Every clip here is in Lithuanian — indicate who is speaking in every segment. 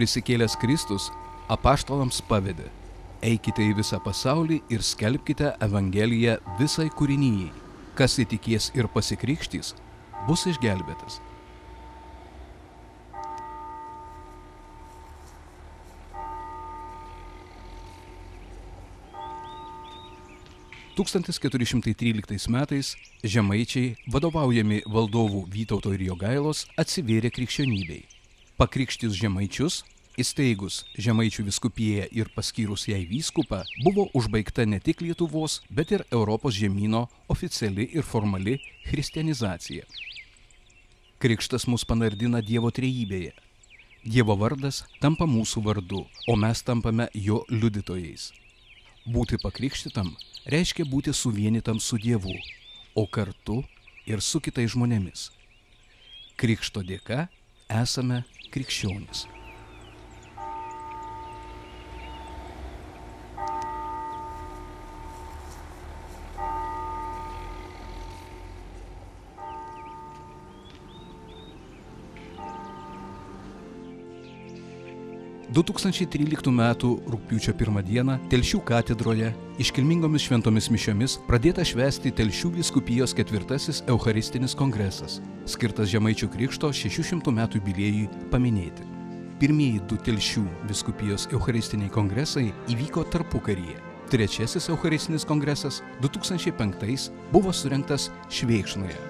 Speaker 1: Prisikėlęs Kristus apaštalams pavedė. Eikite į visą pasaulį ir skelbkite Evangeliją visai kūrinyjei. Kas įtikės ir pasikrikštys, bus išgelbėtas. 1413 metais žemaičiai, vadovaujami valdovų Vytauto ir Jogailos, atsivėrė krikščionybei. Pakrikštis žemaičius, įsteigus žemaičių viskupiją ir paskyrus jai vyskupą, buvo užbaigta ne tik Lietuvos, bet ir Europos žemynų oficiali ir formali christianizacija. Krikštas mus panardina Dievo trejybėje. Dievo vardas tampa mūsų vardu, o mes tampame jo liudytojais. Būti pakrikštytam reiškia būti suvienytam su Dievu, o kartu ir su kitais žmonėmis. Krikšto dėka esame krikščionis. 2013 m. rūpiučio 1 dieną Telšių katedroje iškilmingomis šventomis mišiomis pradėta švęsti Telšių viskupijos ketvirtasis Eucharistinis kongresas, skirtas Žemaičių Krikšto 600 metų jubiliejui paminėti. Pirmieji du Telšių viskupijos Eucharistiniai kongresai įvyko tarpukaryje. Trečiasis Eucharistinis kongresas 2005 buvo surinktas Šveikšnoje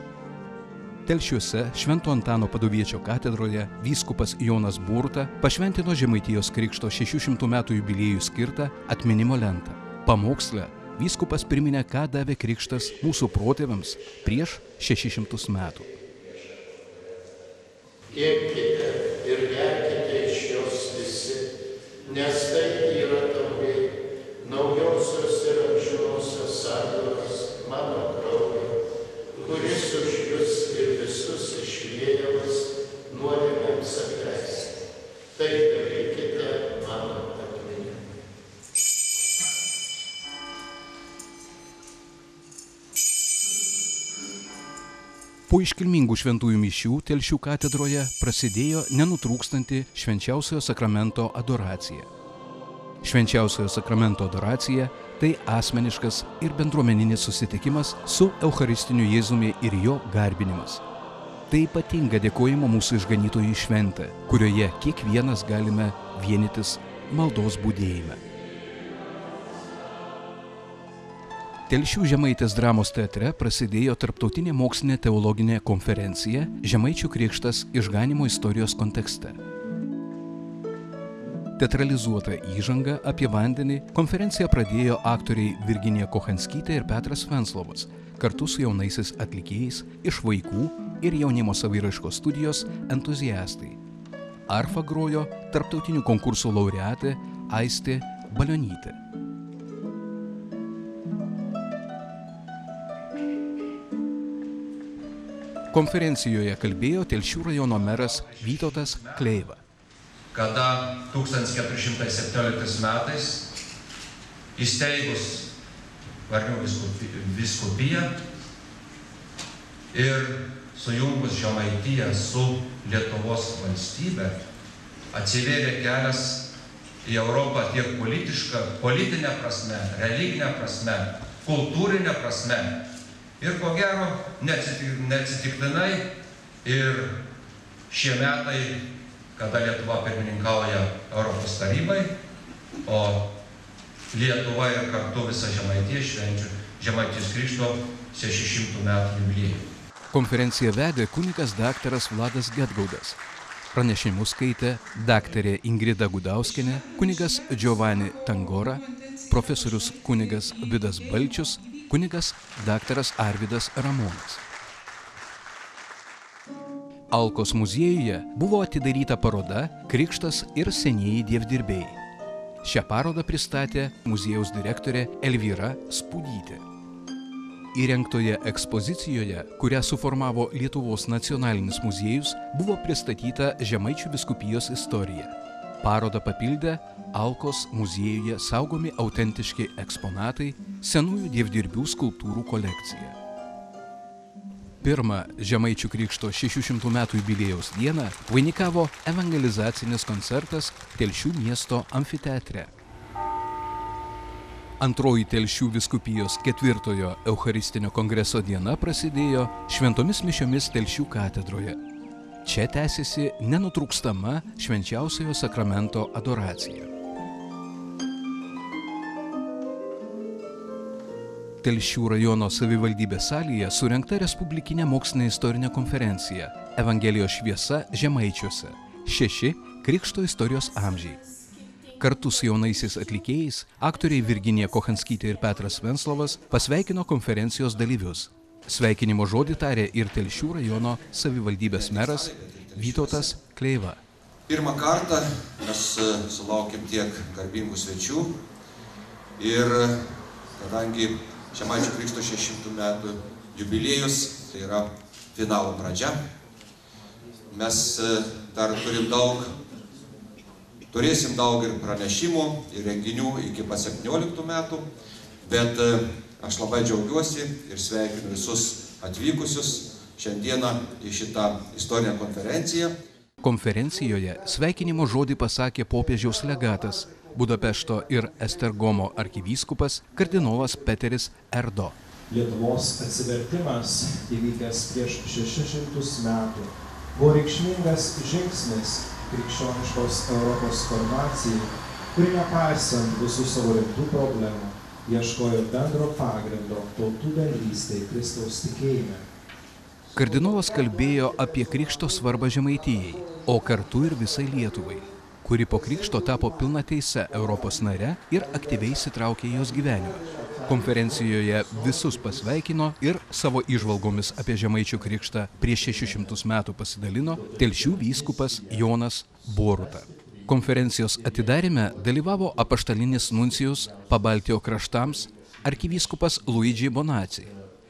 Speaker 1: telšiuose švento antano paduviečio katedroje vyskupas jonas burta pašventino žemaitijos krikšto šešių šimtų metų jubiliejui skirtą atminimo lentą. Pamoksle vyskupas priminė ką davė krikštas mūsų protėviams prieš šešis šimtus metų.
Speaker 2: Kėpkite ir gerkite iš jos visi, nes tai
Speaker 1: po iškilmingų šventųjų mišių telšių katedroje prasidėjo nenutrūkstanti švenčiausiojo sakramento adoracija. Švenčiausiojo sakramento adoracija tai asmeniškas ir bendruomeninis susitikimas su eucharistiniu jėzumi ir jo garbinimas. Tai ypatinga dėkojimo mūsų išganytojui šventė kurioje kiekvienas galime vienytis maldos budėjime telšių žemaitės dramos teatre prasidėjo tarptautinė mokslinė teologinė konferencija žemaičių krikštas išganymo istorijos kontekste. Teatralizuota įžanga apie vandenį konferenciją pradėjo aktoriai virginija kochanskytė ir petras venslovas kartu su jaunaisiais atlikėjais iš vaikų ir jaunimo saviraiškos studijos entuziastai. Arfa grojo tarptautinių konkursų laureatė aistė balionytė konferencijoje kalbėjo telšių rajono meras vytautas kleiva
Speaker 3: kada 1417 metais įsteigus Varnių viskupi- viskupiją ir sujungus Žemaitiją su Lietuvos valstybe atsivėrė kelias į Europą tiek politišką, politinę prasme, religinę prasme, kultūrinę prasme. Ir ko gero, neatsitik- neatsitiktinai ir šie metai kada Lietuva pirmininkauja Europos tarybai, o Lietuva ir kartu visa Žemaitija švenčia Žemaitijos Krikšto 600 metų jubiliejų.
Speaker 1: konferenciją vedė kunigas daktaras vladas gedgaudas pranešimus skaitė daktarė ingrida gudauskienė kunigas giovanni tangora profesorius kunigas vidas balčius kunigas daktaras arvydas ramonas alkos muziejuje buvo atidaryta paroda krikštas ir senieji dievdirbiai šią parodą pristatė muziejaus direktorė elvyra spūdytė. Įrengtoje ekspozicijoje kurią suformavo lietuvos nacionalinis muziejus buvo pristatyta žemaičių vyskupijos istorija. Parodą papildė alkos muziejuje saugomi autentiški eksponatai senųjų dievdirbių skulptūrų kolekcija Pirmą Žemaičių Krikšto 600 metų jubilėjaus dieną vainikavo evangelizacinis koncertas Telšių miesto amfiteatre. Antroji Telšių viskupijos ketvirtojo Eucharistinio kongreso diena prasidėjo šventomis mišiomis Telšių katedroje. Čia tęsiasi nenutrūkstama švenčiausiojo sakramento adoracija. Telšių rajono savivaldybės salėje surinkta Respublikinė mokslinė istorinė konferencija Evangelijos šviesa Žemaičiuose - šeši Krikšto istorijos amžiai. Kartu su jaunaisiais atlikėjais aktoriai Virginija Kochanskytė ir Petras Venslovas pasveikino konferencijos dalyvius. Sveikinimo žodį tarė ir Telšių rajono savivaldybės meras Vytautas Kleiva.
Speaker 4: Pirmą kartą mes sulaukėm tiek garbingų svečių ir kadangi Žemaičių Krikšto 600 metų jubiliejus, tai yra finalo pradžia. Mes dar turim daug, turėsim daug ir pranešimų, ir renginių iki pat 17 metų, bet aš labai džiaugiuosi ir sveikinu visus atvykusius šiandieną į šitą istorinę konferenciją.
Speaker 1: Konferencijoje sveikinimo žodį pasakė popiežiaus legatas Budapešto ir Estergomo arkivyskupas kardinolas Peteris Erdo.
Speaker 5: Lietuvos atsivertimas įvykęs prieš 600 metų buvo reikšmingas žingsnis krikščioniškos Europos formacijai, kuri nepaisant visų savo rimtų problemų, ieškojo bendro pagrindo tautų bendrystėje Kristaus tikėjime.
Speaker 1: Kardinolas kalbėjo apie krikšto svarbą žemaitijai, o kartu ir visai Lietuvai kuri po krikšto tapo pilna teise Europos nare ir aktyviai įsitraukė į jos gyvenimą. Konferencijoje visus pasveikino ir savo išvalgomis apie Žemaičių krikštą prieš 600 metų pasidalino Telšių vyskupas Jonas Boruta. Konferencijos atidarime dalyvavo apaštalinis nuncijus Pabaltijo kraštams arkivyskupas Luigi Bonaci,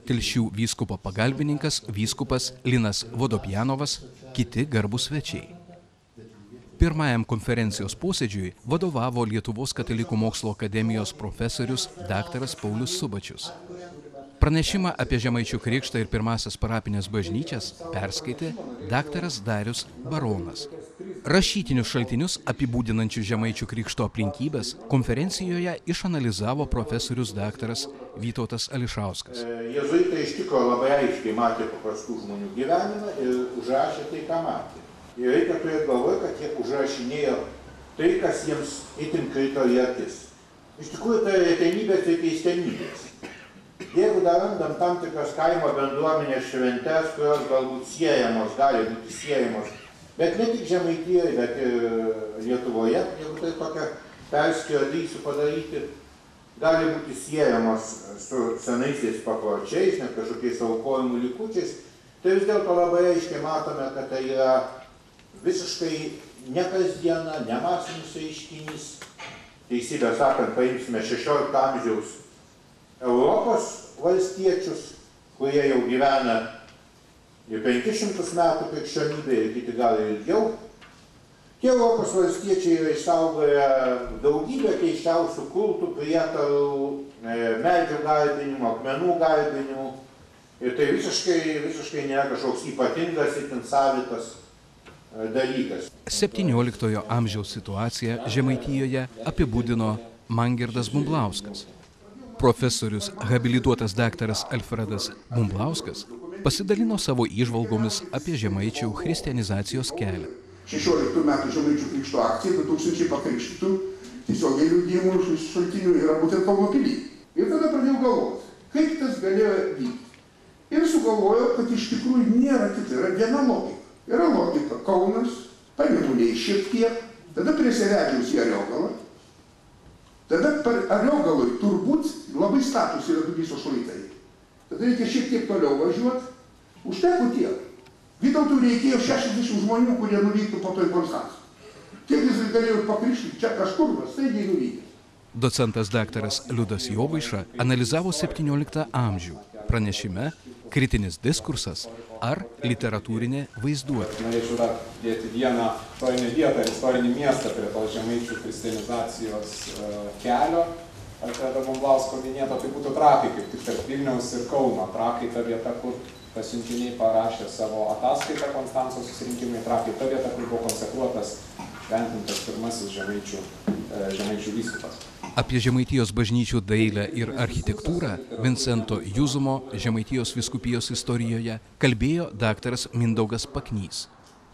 Speaker 1: Telšių vyskupo pagalbininkas vyskupas Linas Vodopjanovas, kiti garbus svečiai. Pirmajam konferencijos posėdžiui vadovavo Lietuvos katalikų mokslo akademijos profesorius daktaras Paulius Subačius. Pranešimą apie Žemaičių krikštą ir pirmasis parapinės bažnyčias perskaitė daktaras Darius Baronas. Rašytinius šaltinius apibūdinančių Žemaičių krikšto aplinkybės konferencijoje išanalizavo profesorius daktaras Vytautas Ališauskas.
Speaker 2: Jėzuitai iš tikrųjų labai aiškiai matė paprastų žmonių gyvenimą ir užrašė tai, ką matė. Ir reikia turėti galvoje, kad jie užrašinėjo tai, kas jiems itin krito į akis. Iš tikrųjų, tai retenybės ir keistenybės. Jeigu dar randam tam tikras kaimo bendruomenės šventes, kurios galbūt siejamos, gali būti siejamos, bet ne tik Žemaitijoje, bet ir Lietuvoje, jeigu tai tokią perskirą drįsiu padaryti, gali būti siejamos su senaisiais papročiais, net kažkokiais aukojimų likučiais, tai vis dėlto labai aiškiai matome, kad tai yra visiškai ne kasdiena, ne masinis reiškinys. Teisybę sakant, paimsime 16 amžiaus Europos valstiečius, kurie jau gyvena ir 500 metų krikščionybė ir kiti gal ir ilgiau. Tie Europos valstiečiai yra išsaugoję daugybę keiščiausių kultų, prietarų, medžių garbinimų, akmenų garbinimų. Ir tai visiškai, visiškai nėra kažkoks ypatingas, itin savitas dalykas.
Speaker 1: 17 amžiaus situaciją Žemaitijoje apibūdino Mangirdas Bumblauskas. Profesorius habilituotas daktaras Alfredas Bumblauskas pasidalino savo įžvalgomis apie žemaičių christianizacijos kelią.
Speaker 6: 16 metų žemaičių krikšto akcija 2000 pakrikštytų tiesiogiai liūdėjimų šaltinių yra būtent Kauno pily. Ir tada pradėjau galvoti, kaip tas galėjo vykti. Ir sugalvojau, kad iš tikrųjų nėra tik, yra viena logika. Yra logika Kaunas, panemuniai šiek tiek, tada prie Seredžiaus į Ariogalą, tada Ariogalui turbūt labai status yra Dubysos šlaitai. Tada reikia šiek tiek toliau važiuoti, užteko tiek. Vytautui reikėjo 60 žmonių, kurie nuvyktų po to į Konstanciją. Kiek jis galėjo pakrikštyti čia kažkur, va, staigiai nuvykęs.
Speaker 1: Docentas daktaras Liudas Jovaiša analizavo 17 amžių. Pranešime kritinis diskursas ar literatūrinė vaizduotė.
Speaker 7: Norėčiau dar dėti vieną istorinę vietą ir istorinį miestą prie to žemaičių kristianizacijos kelio. Alfredo Bumblausko minėto, tai būtų trakai, kaip tik tarp Vilniaus ir Kauno. Trakai ta vieta, kur pasiuntiniai parašė savo ataskaitą Konstancijos susirinkimai, trakai ta vieta, kur buvo konsekruotas, šventintas pirmasis žemaičių, e, žemaičių vyskupas.
Speaker 1: Apie Žemaitijos bažnyčių dailę ir architektūrą Vincento Juzumo Žemaitijos viskupijos istorijoje kalbėjo daktaras Mindaugas Paknys.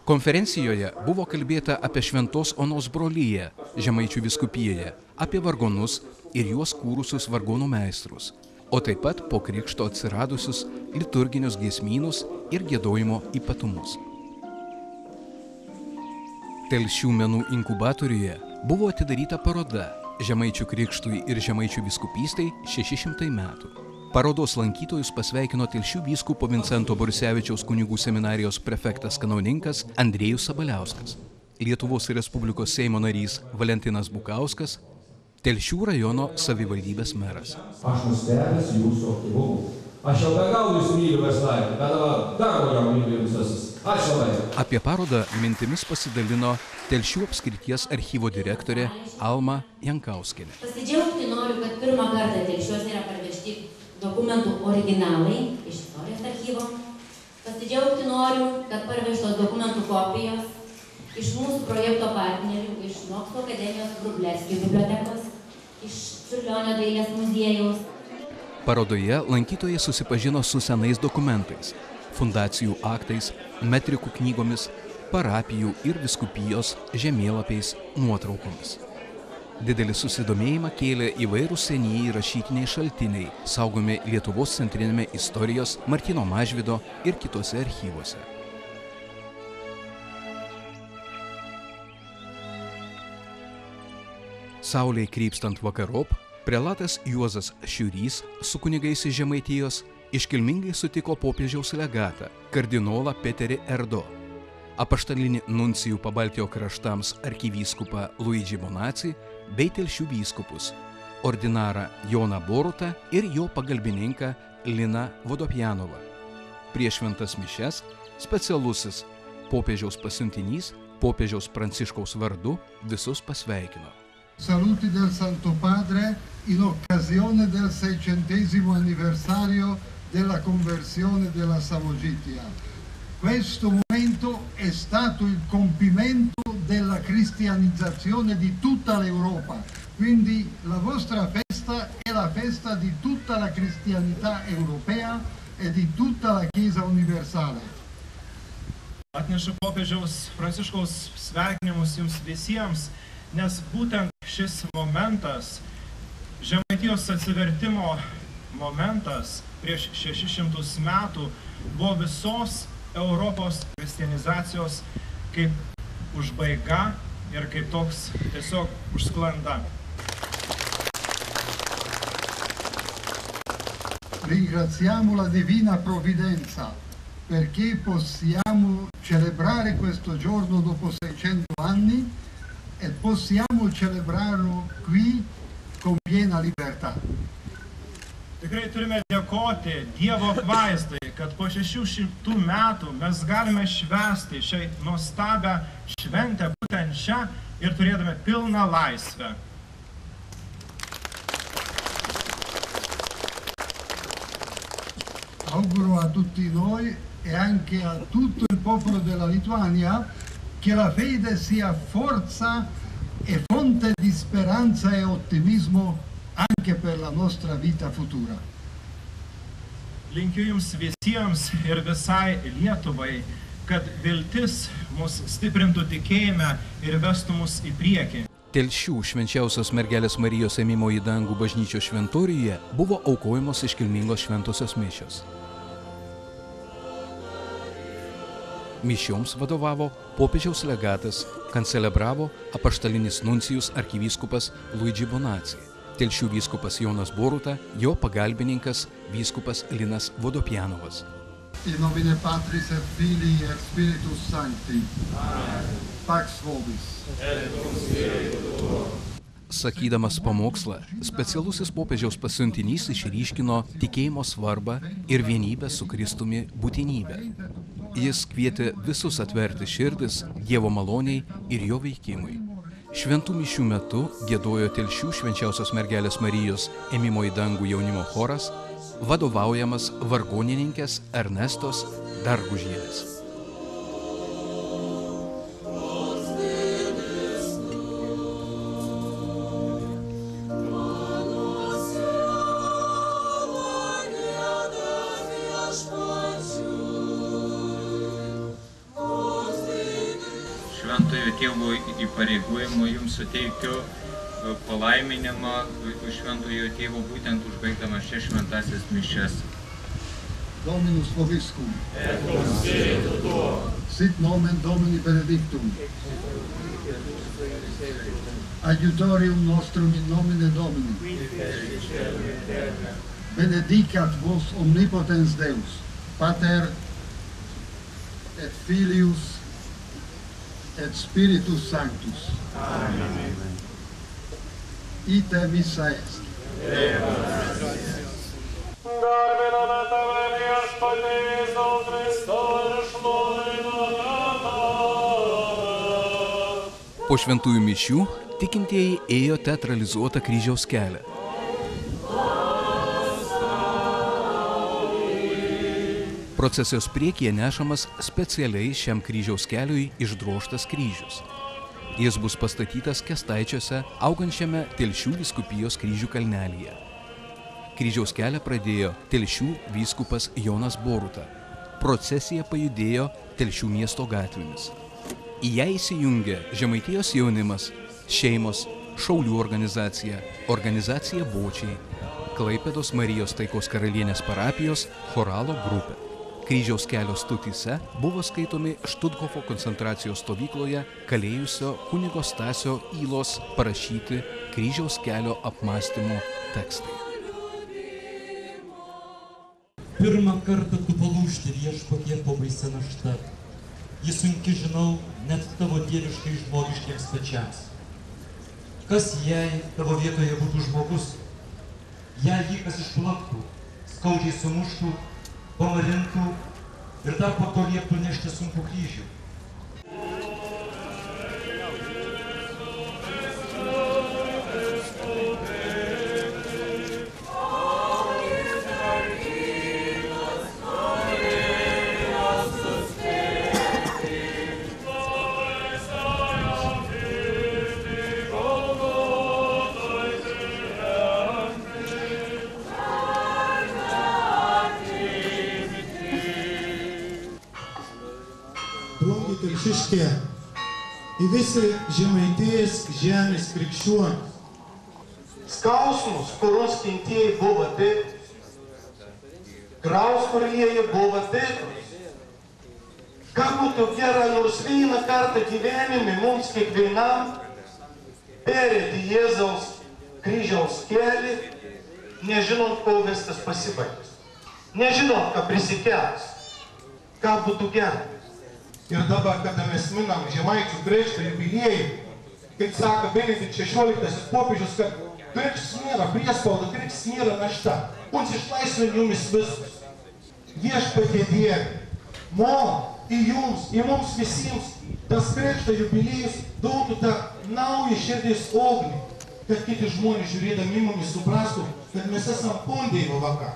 Speaker 1: Konferencijoje buvo kalbėta apie Šventos Onos brolyje Žemaičių viskupijoje, apie vargonus ir juos kūrusius vargonų meistrus, o taip pat po krikšto atsiradusius liturginius giesmynus ir gėdojimo ypatumus. Telšių menų inkubatoriuje buvo atidaryta paroda Žemaičių krikštui ir Žemaičių viskupystai 600 metų. Parodos lankytojus pasveikino Telšių vyskupo Vincento Borisevičiaus kunigų seminarijos prefektas kanauninkas Andrėjus Sabaliauskas, Lietuvos Respublikos Seimo narys Valentinas Bukauskas, Telšių rajono savivaldybės meras.
Speaker 8: Aš nustebęs jūsų aktyvumu. Aš jau be galo jūs myliu Veslaitį, bet dabar dar labiau myliu visas. Ačiū labai.
Speaker 1: Apie parodą mintimis pasidalino Telšių apskrities archyvo direktorė Alma Jankauskienė.
Speaker 9: Pasidžiaugti noriu, kad pirmą kartą telšiuos yra parvežti dokumentų originalai iš istorijos archyvo. Pasidžiaugti noriu, kad parvežtos dokumentų kopijos iš mūsų projekto partnerių, iš Mokslo akademijos Grublevskio bibliotekos, iš Čiurlionio dailės muziejaus.
Speaker 1: Parodoje lankytojai susipažino su senais dokumentais, fundacijų aktais, metrikų knygomis, parapijų ir viskupijos žemėlapiais nuotraukomis. Didelį susidomėjimą kėlė įvairūs senieji rašytiniai šaltiniai, saugomi Lietuvos centrinėme istorijos Martino Mažvido ir kitose archyvuose. Sauliai krypstant vakarop, prelatas Juozas Šiurys su kunigais iš Žemaitijos iškilmingai sutiko popiežiaus legatą, kardinolą Peterį Erdo, apaštalinį nuncijų pabaltijo kraštams arkivyskupą Luigi Bonaci bei telšių vyskupus, ordinarą Joną Borutą ir jo pagalbininką Lina Vodopjanovą. Prieš šventas mišes specialusis popiežiaus pasiuntinys popiežiaus Pranciškaus vardu visus pasveikino.
Speaker 10: Saluti del Santo Padre in occasione del seicentesimo anniversario della conversione della Savogitia. Questo momento è stato il compimento della cristianizzazione di tutta l'Europa, quindi la vostra festa è la festa di tutta la cristianità europea e di tutta la Chiesa universale.
Speaker 5: Atnešu popiežiaus Pranciškaus sveikinimus jums visiems, nes būtent šis momentas, Žemaitijos atsivertimo momentas prieš 600 metų buvo visos Europos kristianizacijos kaip užbaiga ir kaip toks tiesiog užsklanda.
Speaker 10: Ringraziamo la Divina Provvidenza perché possiamo celebrare questo giorno dopo 600 anni e possiamo celebrarlo qui con piena libertà.
Speaker 5: Tikrai turime dėkoti Dievo apvaizdai, kad po 600 metų mes galime švęsti šią nuostabią šventę būtent čia ir turėdami pilną laisvę.
Speaker 10: Auguro a tutti noi e anche a tutto il popolo della Lituania che la fede sia forza e fonte di speranza e ottimismo anche per la nostra vita futura.
Speaker 5: Linkiu jums visiems ir visai Lietuvai, kad viltis mus stiprintų tikėjime ir vestų mus į priekį.
Speaker 1: Telšių švenčiausios mergelės Marijos ėmimo į dangų bažnyčios šventoriuje buvo aukojamos iškilmingos šventosios mišios. Mišioms vadovavo popiežiaus legatas, kancelebravo apaštalinis nuncijus arkivyskupas Luigi Bonaci, telšių vyskupas Jonas Boruta, jo pagalbininkas vyskupas Linas Vodopjanovas.
Speaker 10: In nomine Patris et Filii et Spiritus Sancti. Pax vobis.
Speaker 1: Sakydamas pamokslą, specialusis popiežiaus pasiuntinys išryškino tikėjimo svarbą ir vienybę su Kristumi būtinybę. Jis kvietė visus atverti širdis Dievo maloniai ir jo veikimui. Šventų mišių metu gėdojo Telšių švenčiausios mergelės Marijos ėmimo į dangų jaunimo choras, vadovaujamas vargonininkės Ernestos Dargužienės.
Speaker 11: Tėvo įpareigojimu jums suteikiu e, palaiminimą už šventojo tėvo būtent užbaigdamas šias šventasias mišes.
Speaker 10: Dominus vobiscum. Sit nomen Domini benedictum. Aiutorium nostrum in nomine Domini. Benedicat vos omnipotens Deus, Pater et Filius et Spiritus Sanctus. Amen. Ite missa est.
Speaker 1: Po šventųjų mišių tikintieji ėjo teatralizuotą kryžiaus kelią. Procesijos priekyje nešamas specialiai šiam kryžiaus keliui išdroštas kryžius. Jis bus pastatytas kestaičiuose augančiame Telšių viskupijos kryžių kalnelyje. Kryžiaus kelią pradėjo Telšių vyskupas Jonas Boruta. Procesija pajudėjo Telšių miesto gatvėmis. Į ją įsijungė Žemaitijos jaunimas, šeimos, šaulių organizacija, organizacija Bočiai, Klaipėdos Marijos taikos karalienės parapijos choralo grupė. Kryžiaus kelio stutyse buvo skaitomi Štutgofo koncentracijos stovykloje kalėjusio kunigo Stasio Įlos parašyti kryžiaus kelio apmąstymo tekstai.
Speaker 12: Pirmą kartą tu palūšti viešpatie po baise našta. Jis sunki, žinau, net tavo dieviškai žmogiškiems pačiams. Kas jei tavo vietoje būtų žmogus, jei jį kas išplaktų, skaudžiai sumuštų, pamarintų ir dar po to lieptų nešti sunku kryžių.
Speaker 13: Žemės krikščionys.
Speaker 14: Skausmus, kuriuos kentėjai buvo taip, graus, kurieji buvo taip. Ką būtų gera nors vieną kartą gyvenime mums kiekvienam perėti Jėzaus kryžiaus kelią, nežinant, kol viskas pasibaigs. Nežinant, ką prisikels. Ką būtų gera.
Speaker 13: Ir dabar, kada mes minam žemaičių krikšto jubiliejų, kaip sako Benedikt XVI popiežius, kad krikštas nėra priespauda, krikštas nėra našta. Mums išlaisvė jumis viskas. Viešpatie Dieve, mum, į jums, į mums visiems, tas krikšto jubiliejus duotų tą naują širdis ognį, kad kiti žmonės žiūrėdami mumis suprastų, kad mes esam pondėjimo vaka.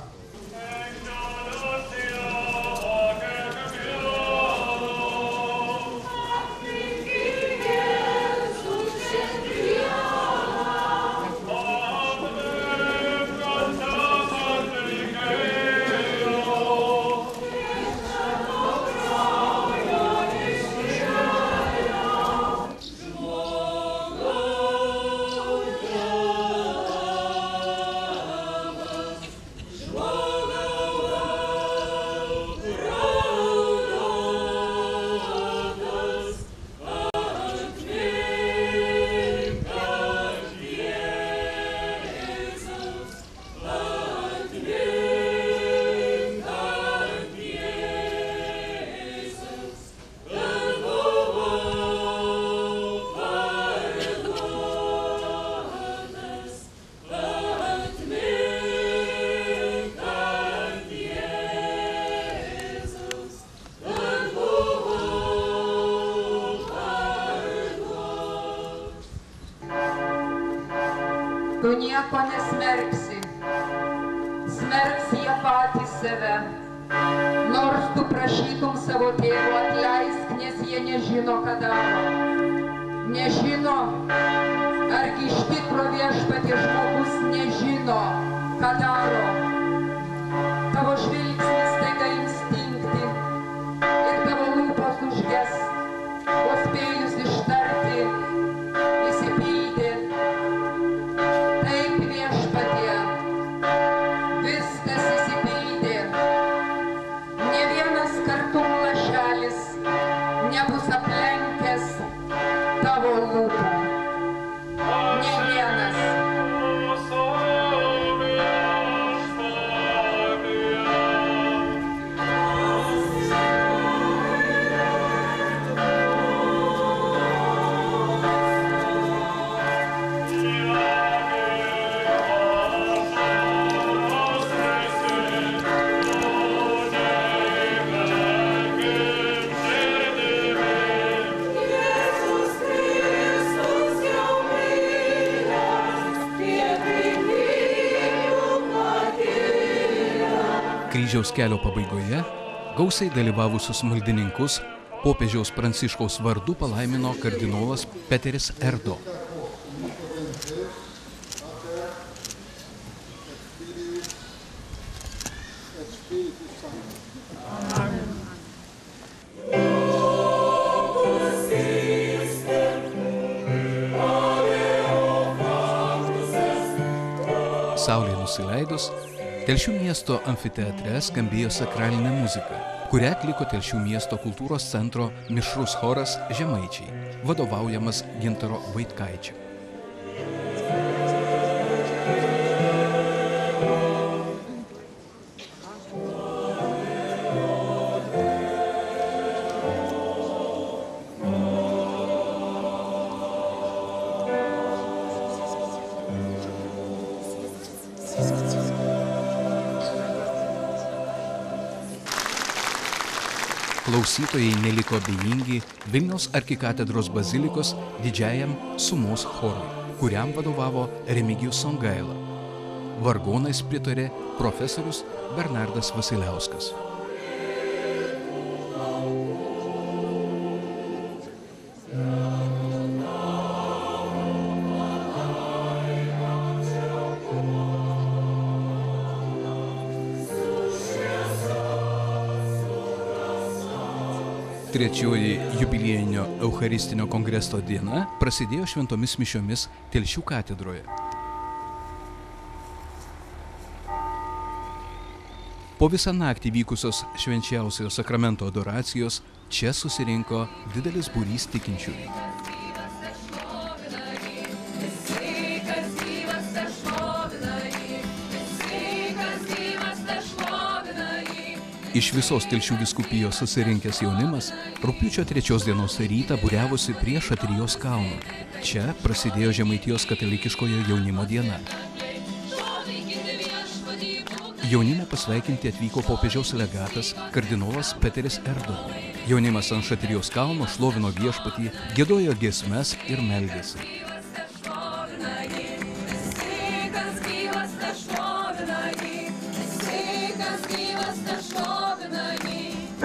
Speaker 15: Tu
Speaker 1: Kryžiaus kelio pabaigoje gausiai dalyvavusius maldininkus popiežiaus pranciškaus vardu palaimino kardinolas Peteris Erdo. Telšių miesto amfiteatre skambėjo sakralinė muzika, kurią atliko Telšių miesto kultūros centro mišrus choras Žemaičiai, vadovaujamas Gintaro Vaitkaičio. Klausytojai neliko abejingi Vilniaus arkikatedros bazilikos didžiajam sumos chorui, kuriam vadovavo Remigijus Songaila. Vargonais pritarė profesorius Bernardas Vasiliauskas. Trečioji jubiliejinio Eucharistinio kongreso diena prasidėjo šventomis mišiomis Telšių katedroje. Po visą naktį vykusios švenčiausiojo sakramento adoracijos čia susirinko didelis būrys tikinčiųjų. Iš visos telšių viskupijos susirinkęs jaunimas rūpiučio trečios dienos rytą būriavosi prie Šatrijos kalno. Čia prasidėjo Žemaitijos katalikiškojo jaunimo diena. Jaunimą pasveikinti atvyko popiežiaus legatas kardinolas Peteris Erdo. Jaunimas ant Šatrijos kalno šlovino viešpatį, gėdojo giesmes ir meldėsi.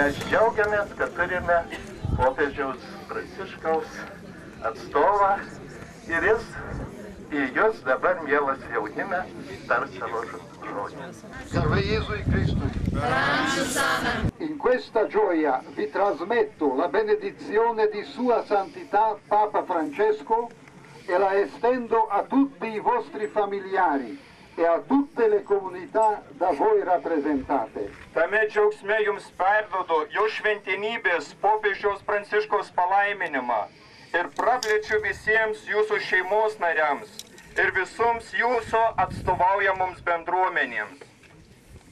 Speaker 16: Mes džiaugiamės, kad turime popiežiaus Pranciškaus atstovą ir jis į jūs dabar, mielas jaunime, tar savo žodį.
Speaker 10: Salve Gesù Cristo. In questa gioia vi trasmetto la benedizione di Sua Santità Papa Francesco e la estendo a tutti i vostri familiari e a tutte le comunità da voi rappresentate.
Speaker 17: Tame džiaugsme jums perdodu jo šventenybės popiežiaus pranciškaus palaiminimą ir praplečiu visiems jūsų šeimos nariams ir visoms jūsų atstovaujamoms bendruomenėms.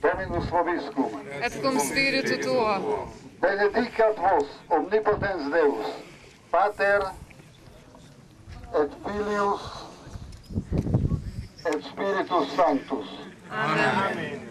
Speaker 10: Dominus vobiscum.
Speaker 15: Et cum spiritu tuo.
Speaker 10: Benedicat vos omnipotens Deus, Pater et Filius et Spiritus Sanctus.
Speaker 15: Amen.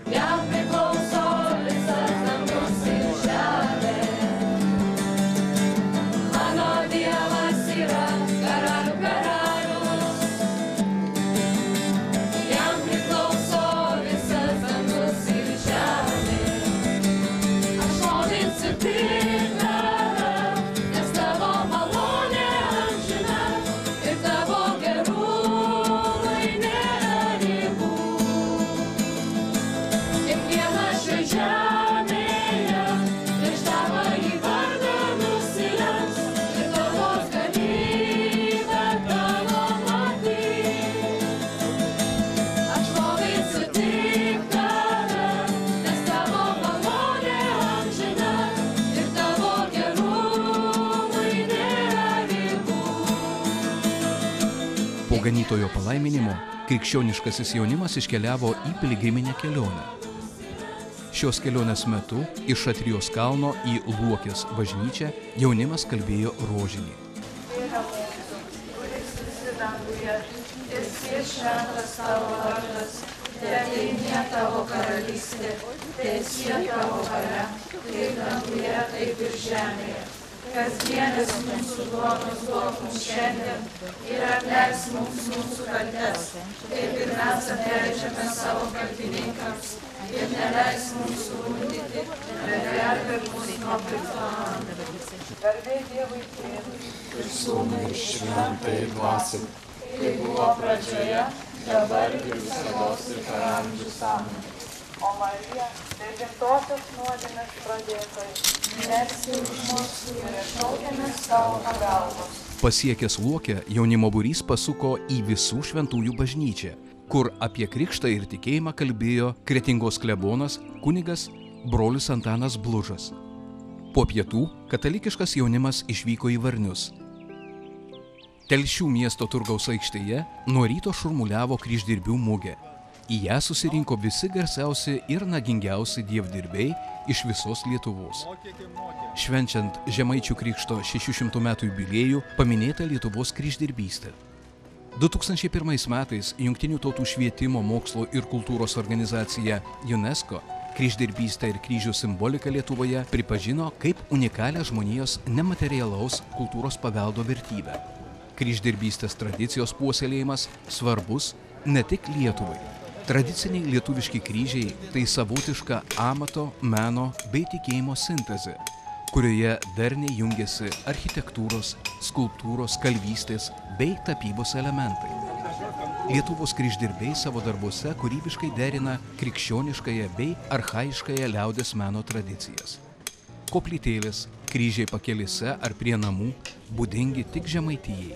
Speaker 1: Ganytojo palaiminimo krikščioniškasis jaunimas iškeliavo į piligriminę kelionę. Šios kelionės metu iš Šatrijos kalno į Luokės bažnyčią jaunimas kalbėjo rožinį.
Speaker 18: Šventas tavo vardas, teateinie tavo karalystė, tesie tavo valia, kaip danguje, taip ir žemėje. Kasdienis mūsų duonos duok mums šiandien ir atleisk mums mūsų kaltes, kaip ir mes atleidžiame savo kaltininkams. Ir neleisk mums sugundyti, bet gelbėk mus nuo pikto. Garbė Dievui Tėvui
Speaker 19: ir sūnui ir šventai dvasiai,
Speaker 18: kaip buvo pradžioje, dabar ir visada ir per amžių.
Speaker 15: O Marija, tai gimtosios nuodėmės pradėtojai,
Speaker 18: Mersi už mus ir šaukėmės tavo pagalbos.
Speaker 1: Pasiekęs Luokę, jaunimo būrys pasuko į visų šventųjų bažnyčią, kur apie krikštą ir tikėjimą kalbėjo kretingos klebonas kunigas brolis Antanas Blužas. Po pietų katalikiškas jaunimas išvyko į Varnius. Telšių miesto turgaus aikštėje nuo ryto šurmuliavo kryždirbių mugė. Į ją susirinko visi garsiausi ir nagingiausi dievdirbiai iš visos Lietuvos. Švenčiant Žemaičių krikšto 600 metų jubiliejų paminėta Lietuvos kryždirbystė. 2001 metais Junktinių tautų švietimo, mokslo ir kultūros organizacija UNESCO kryždirbystę ir kryžių simboliką Lietuvoje pripažino kaip unikalią žmonijos nematerialaus kultūros paveldo vertybę. Kryždirbystės tradicijos puoselėjimas svarbus ne tik Lietuvai. Tradiciniai lietuviški kryžiai tai savotiška amato, meno bei tikėjimo sintezė, kurioje darniai jungiasi architektūros, skulptūros, kalvystės bei tapybos elementai. Lietuvos kryždirbiai savo darbuose kūrybiškai derina krikščioniškąją bei arhaiškąją liaudės meno tradicijas. Koplytėlės, kryžiai pakelėse ar prie namų būdingi tik žemaitijai.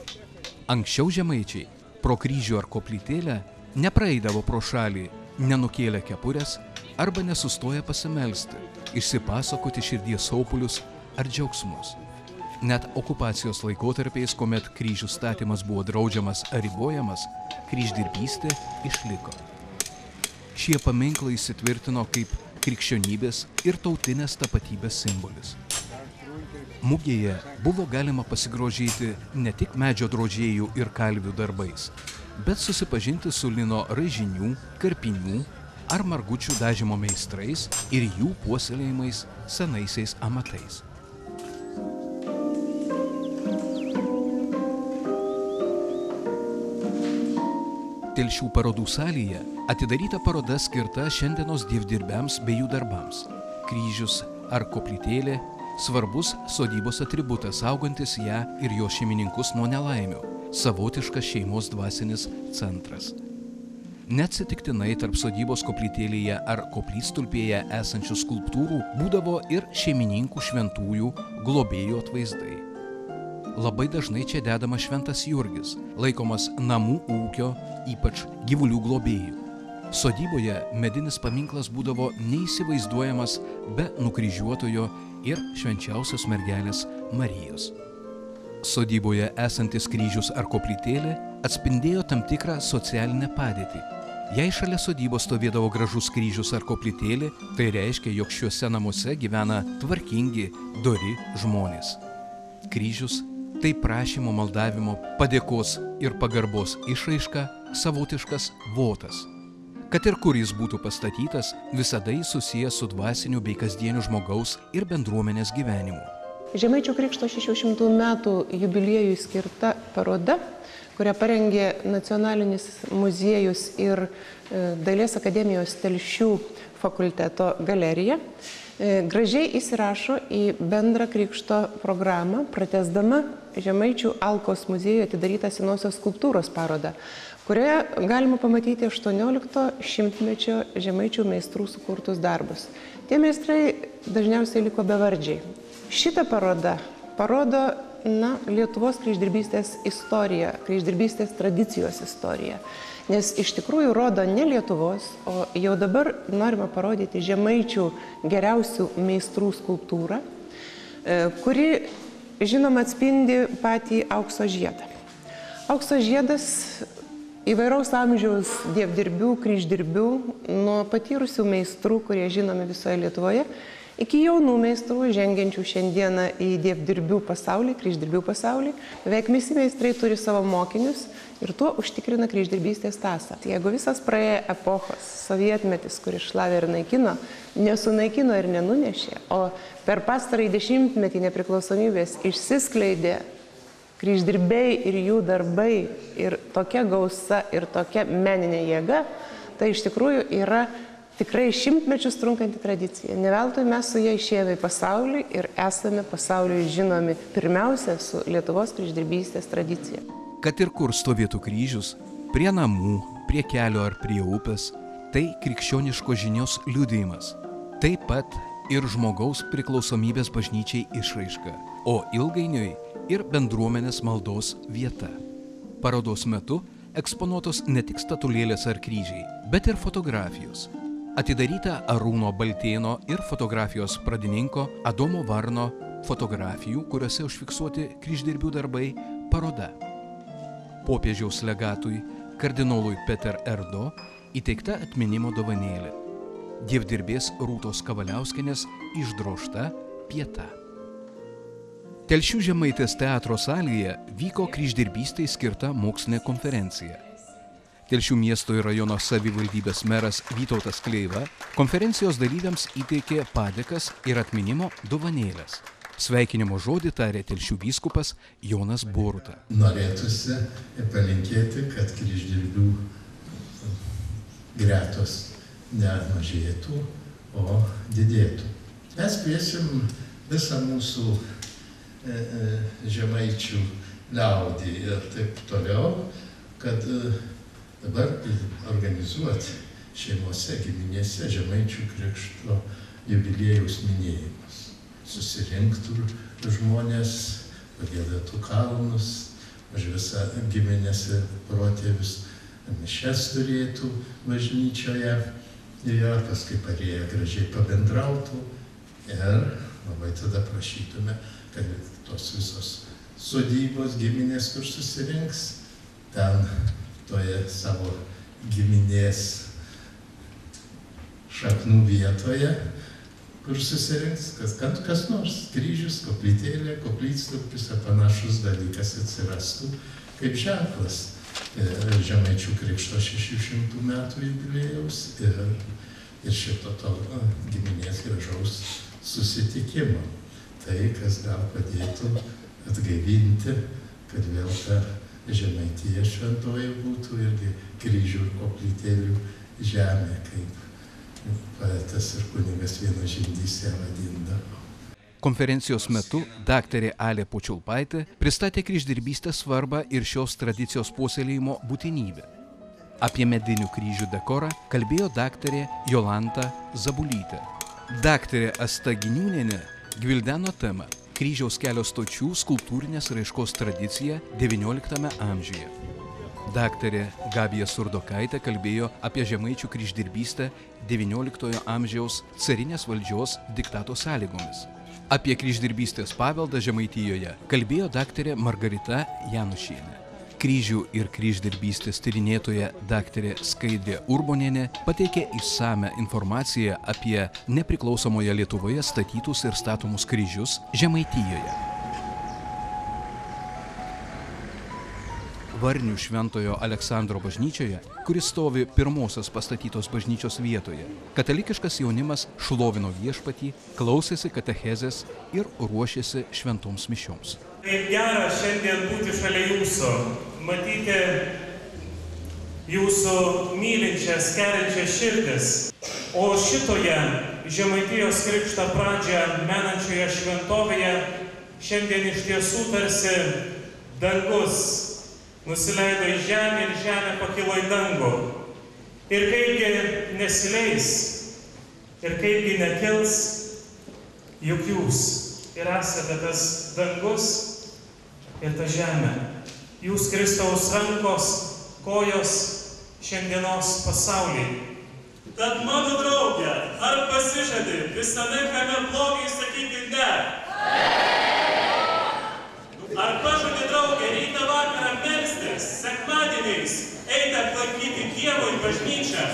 Speaker 1: Anksčiau žemaičiai pro kryžių ar koplytėlę nepraeidavo pro šalį, nenukėlę kepurės arba nesustoja pasimelsti, išsipasakoti širdies saupulius ar džiaugsmus. Net okupacijos laikotarpiais, kuomet kryžių statymas buvo draudžiamas ar ribojamas, kryždirbystė išliko. Šie paminklai įsitvirtino kaip krikščionybės ir tautinės tapatybės simbolis. Mugėje buvo galima pasigrožėti ne tik medžio drožėjų ir kalvių darbais, bet susipažinti su lino raižinių, karpinių ar margučių dažymo meistrais ir jų puoselėjimais senaisiais amatais. Telšių parodų salėje atidaryta paroda skirta šiandienos dievdirbiams bei jų darbams. Kryžius ar koplytėlė svarbus sodybos atributas saugantis ją ir jo šeimininkus nuo nelaimių savotiškas šeimos dvasinis centras. Neatsitiktinai tarp sodybos koplytėlėje ar koplytstulpėje esančių skulptūrų būdavo ir šeimininkų šventųjų globėjų atvaizdai. Labai dažnai čia dedamas šventas Jurgis, laikomas namų ūkio, ypač gyvulių globėjų. Sodyboje medinis paminklas būdavo neįsivaizduojamas be nukryžiuotojo ir švenčiausios mergelės Marijos. Sodyboje esantis kryžius ar koplytėlė atspindėjo tam tikrą socialinę padėtį. Jei šalia sodybos stovėdavo gražus kryžius ar koplytėlė, tai reiškia, jog šiuose namuose gyvena tvarkingi, dori žmonės. Kryžius tai prašymo, maldavimo, padėkos ir pagarbos išraiška, savotiškas votas. Kad ir kur jis būtų pastatytas, visada jis susijęs su dvasiniu bei kasdieniu žmogaus ir bendruomenės gyvenimu.
Speaker 20: Žemaičio Krikšto 600 metų jubiliejui skirta paroda, kurią parengė Nacionalinis muziejus ir e, Dailės akademijos telšių fakulteto galerija, e, gražiai įsirašo į bendrą Krikšto programą, pratesdama Žemaičių Alkos muziejuje atidarytą senosios skulptūros parodą, kurioje galima pamatyti 18 šimtmečio žemaičių meistrų sukurtus darbus. Tie meistrai dažniausiai liko bevardžiai. Šita paroda parodo na, Lietuvos kryždirbystės istoriją, kryždirbystės tradicijos istoriją. Nes iš tikrųjų rodo ne Lietuvos, o jau dabar norime parodyti žemaičių geriausių meistrų skulptūrą, e, kuri žinoma atspindi patį aukso žiedą. Aukso žiedas įvairaus amžiaus dievdirbių, kryždirbių, nuo patyrusių meistrų, kurie žinomi visoje Lietuvoje, iki jaunų meistrų, žengiančių šiandieną į dievdirbių pasaulį, kryždirbių pasaulį. Beveik visi meistrai turi savo mokinius ir tuo užtikrina kryždirbystės tasą. Jeigu visas praėjo epochos, sovietmetis, kuris šlavė ir naikino, nesunaikino ir nenunešė, o per pastarąjį dešimtmetį nepriklausomybės išsiskleidė kryždirbiai ir jų darbai ir tokia gausa ir tokia meninė jėga, tai iš tikrųjų yra tikrai šimtmečius trunkanti tradicija. Neveltui mes su ja išėjome į pasaulį ir esame pasauliui žinomi pirmiausia su Lietuvos kryždirbystės tradicija.
Speaker 1: Kad ir kur stovėtų kryžius, prie namų, prie kelio ar prie upės, tai krikščioniško žinios liudijimas. Taip pat ir žmogaus priklausomybės bažnyčiai išraiška, o ilgainiui ir bendruomenės maldos vieta. Parodos metu eksponuotos ne tik statulėlės ar kryžiai, bet ir fotografijos. Atidaryta Arūno Baltėno ir fotografijos pradininko Adomo Varno fotografijų, kuriuose užfiksuoti kryždirbių darbai, paroda. Popiežiaus legatui kardinolui Peter Erdo įteikta atminimo dovanėlė. Dievdirbės Rūtos Kavaliauskenės išdrošta pieta. Telšių žemaitės teatro salėje vyko kryždirbystai skirta mokslinė konferencija. Telšių miesto ir rajono savivaldybės meras Vytautas Kleiva konferencijos dalyviams įteikė padėkas ir atminimo dovanėlės. Sveikinimo žodį tarė Telšių vyskupas Jonas Boruta.
Speaker 21: Norėtųsi palinkėti, kad kryždirbių gretos nemažėtų, o didėtų. Mes kviesim visą mūsų žemaičių liaudį ir taip toliau, kad e, dabar organizuoti šeimose, giminėse žemaičių krikšto jubiliejus minėjimus. Susirinktų žmonės, pagėdėtų kalnus, už visą giminės ir protėvius mišes turėtų bažnyčioje ir paskui parėję gražiai pabendrautų ir labai tada prašytume, kad tos visos sodybos giminės, kur susirinks, ten toje savo giminės šaknų vietoje, kur susirinks, kas, kas nors, kryžius, koplytėlė, koplytstupis ar panašus dalykas atsirastų kaip ženklas Žemaičių krikšto 600 metų jubilėjaus ir, ir šito to giminės gražaus susitikimo. Tai, kas gal padėtų atgaivinti, kad vėl ta Žemaitija šventoji būtų irgi kryžių ir koplytėlių žemė, kaip poetas ir kunigas vieną žindys ją vadindavo.
Speaker 1: Konferencijos metu daktarė Alė Pučiulpaitė pristatė kryždirbystės svarbą ir šios tradicijos puoselėjimo būtinybę. Apie medinių kryžių dekorą kalbėjo daktarė Jolanta Zabulytė. Daktarė Asta Giniūnenė gvildeno temą kryžiaus kelio stočių skulptūrinės raiškos tradicija XIX amžiuje. Daktarė Gabija Surdokaitė kalbėjo apie žemaičių kryždirbystę XIX amžiaus carinės valdžios diktato sąlygomis. Apie kryždirbystės paveldą Žemaitijoje kalbėjo daktarė Margarita Janušienė. Kryžių ir kryždirbystės tyrinėtoja daktarė Skaidrė Urbonienė pateikė išsame informaciją apie nepriklausomoje Lietuvoje statytus ir statomus kryžius Žemaitijoje. Varnių Šventojo Aleksandro bažnyčioje, kuris stovi pirmosios pastatytos bažnyčios vietoje, katalikiškas jaunimas šlovino viešpatį, klausėsi katechezės ir ruošėsi šventoms mišioms.
Speaker 22: Kaip gera šiandien būti šalia jūsų, matyti jūsų mylinčias, keliančias širdis. O šitoje Žemaitijos krikšto pradžią menančioje šventovėje šiandien iš tiesų tarsi dangus nusileido į žemę ir žemė pakilo į dangų. Ir kaipgi nesileis, ir kaipgi nekils, juk jūs ir esate tas dangus ir tą žemę. Jūs Kristaus rankos, kojos šiandienos pasaulyje. Tad mano draugė, ar pasižadi visame kame blogiai sakyti ne? Ar pažadi draugė rytą vakarą melstis, sekmadieniais eiti aplankyti Dievo į bažnyčią,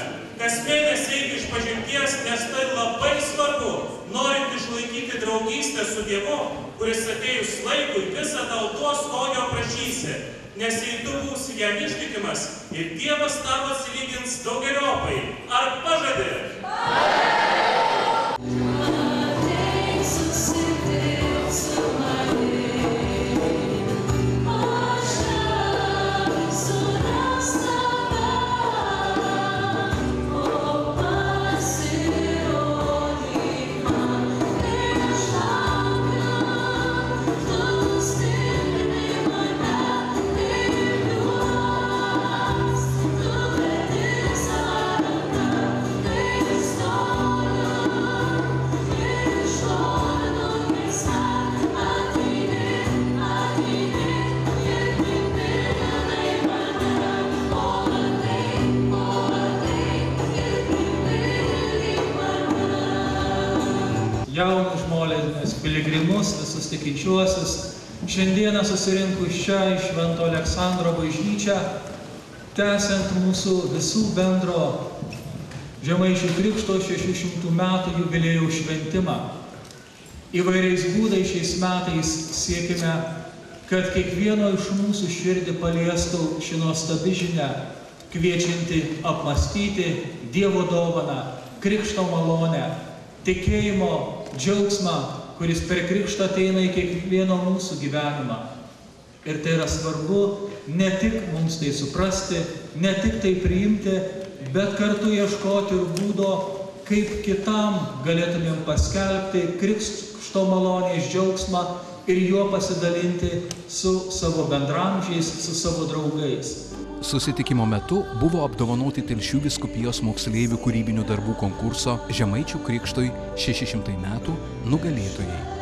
Speaker 22: kas mėnesį eiti iš pažinties, nes tai labai svarbu norint išlaikyti draugystę su Dievu, kuris atėjus laikui visą tau duos, ko jo prašysi. Nes jei tu būsi jam ištikimas ir Dievas tavo atsilygins daugeliopai, ar pažadė?
Speaker 23: jaunus tikinčiuosius. Šiandieną susirinkus čia į Švento Aleksandro bažnyčią, tęsiant mūsų visų bendro Žemaičių Krikšto 600 metų jubiliejų šventimą. Įvairiais būdais šiais metais siekime, kad kiekvieno iš mūsų širdį paliestų ši nuostabi žinia, kviečianti apmastyti Dievo dovaną, Krikšto malonę, tikėjimo džiaugsmą, kuris per krikštą ateina į kiekvieno mūsų gyvenimą. Ir tai yra svarbu ne tik mums tai suprasti, ne tik tai priimti, bet kartu ieškoti ir būdo, kaip kitam galėtumėm paskelbti krikšto malonės džiaugsmą ir juo pasidalinti su savo bendramžiais, su savo draugais.
Speaker 1: Susitikimo metu buvo apdovanoti Telšių viskupijos moksleivių kūrybinių darbų konkurso Žemaičių krikštui 600 metų nugalėtojai.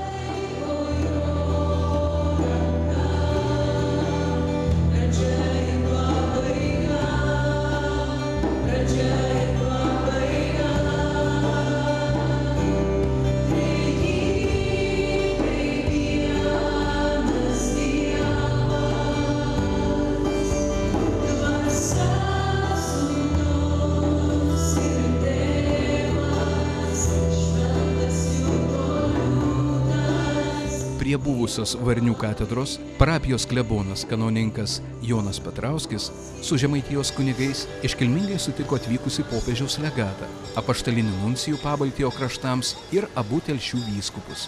Speaker 1: Buvusios Varnių katedros parapijos klebonas kanauninkas Jonas Petrauskis su žemaitijos kunigais iškilmingai sutiko atvykusi popiežiaus legatą, apaštalinį nuncijų pabaltijo kraštams ir abu telšių vyskupus.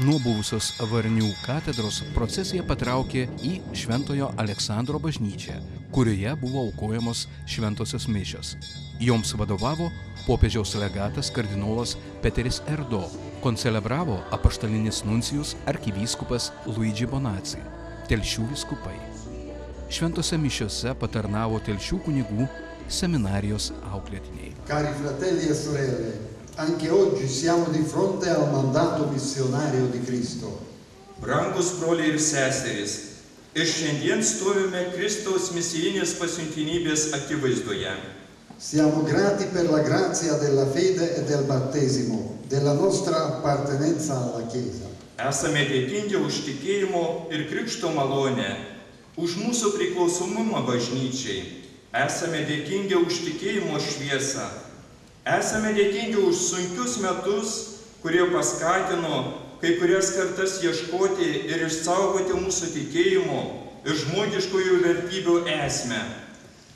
Speaker 1: Nuo buvusios Varnių katedros procesija patraukė į Šventojo Aleksandro bažnyčią, kurioje buvo aukojamos šventosios mišios. Joms vadovavo popiežiaus legatas kardinolas Peteris Erdo, koncelebravo apaštalinis nuncijus arkivyskupas Luigi Bonaci, telšių viskupai. Šventose mišiose patarnavo telšių kunigų seminarijos auklėtiniai.
Speaker 10: Cari fratelli e sorelle, anche oggi siamo di fronte al mandato missionario di Cristo.
Speaker 17: Brangus broliai ir seserys, ir šiandien stovime Kristaus misijinės pasiuntinybės akivaizdoje.
Speaker 10: Siamo grati per la grazia della fede e del battesimo, della nostra appartenenza alla Chiesa.
Speaker 17: Esame dėkingi už tikėjimo ir krikšto malonę, už mūsų priklausomumą bažnyčiai. Esame dėkingi už tikėjimo šviesą. Esame dėkingi už sunkius metus, kurie paskatino kai kurias kartas ieškoti ir išsaugoti mūsų tikėjimo ir žmogiškųjų vertybių esmę.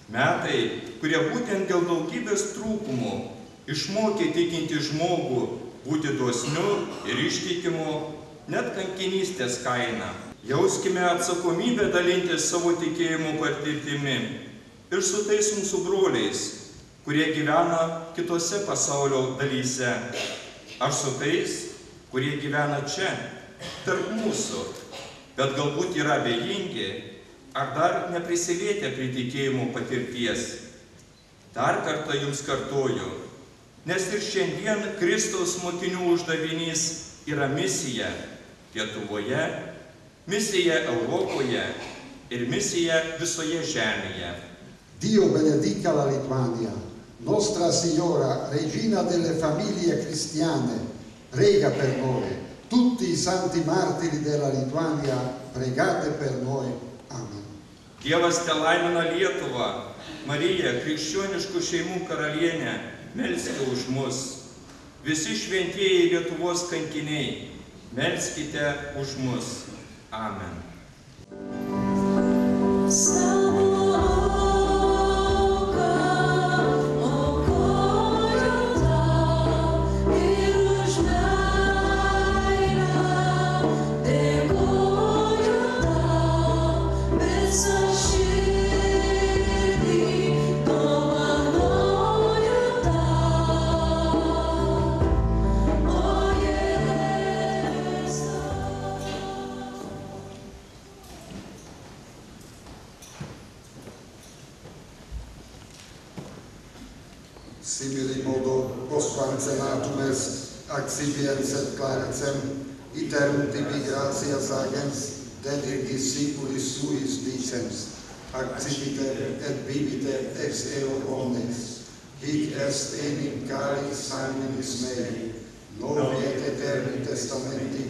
Speaker 17: Metai, kurie būtent dėl daugybės trūkumų išmokė tikinti žmogų būti dosniu ir ištikimu net kankinystės kaina. Jauskime atsakomybę dalinti savo tikėjimo patirtimi ir su tais mūsų broliais, kurie gyvena kitose pasaulio dalyse, ar su tais, kurie gyvena čia, tarp mūsų, bet galbūt yra abejingi ar dar neprisilietę prie tikėjimo patirties. Dar kartą jums kartoju, nes ir šiandien Kristaus mokinių uždavinys yra misija Lietuvoje, misija Europoje ir misija visoje žemėje.
Speaker 10: Dio benedica la Lituania, Nostra Signora, Regina delle famiglie cristiane, prega per noi. Tutti i santi martiri della Lituania, pregate per noi. Amen.
Speaker 17: Dievas te laimina Lietuvą, Marija, krikščioniškų šeimų karalienė, melskite už mus. Visi šventieji Lietuvos kankiniai, melskite už mus. Amen.
Speaker 10: simili siesagens delirgisi suis dicens, accipiter et bibiter ex eo omnes, hic est enim cari sanimis mei, novi et eterni testamenti,